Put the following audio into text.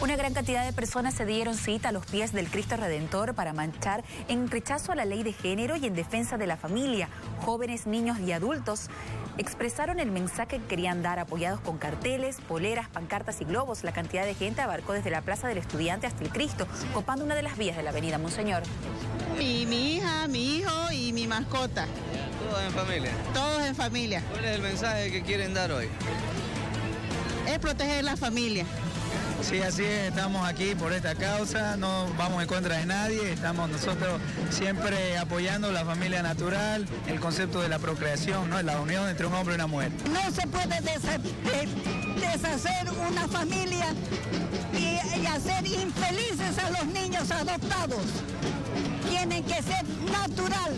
Una gran cantidad de personas se dieron cita a los pies del Cristo Redentor para manchar en rechazo a la ley de género y en defensa de la familia. Jóvenes, niños y adultos expresaron el mensaje que querían dar apoyados con carteles, poleras, pancartas y globos. La cantidad de gente abarcó desde la Plaza del Estudiante hasta el Cristo, copando una de las vías de la avenida Monseñor. Mi, mi hija, mi hijo y mi mascota. Todos en familia. Todos en familia. ¿Cuál es el mensaje que quieren dar hoy? Es proteger la familia. Sí, así es, estamos aquí por esta causa, no vamos en contra de nadie, estamos nosotros siempre apoyando la familia natural, el concepto de la procreación, ¿no? la unión entre un hombre y una mujer. No se puede deshacer una familia y, hacer infelices a los niños adoptados. Tienen que ser natural.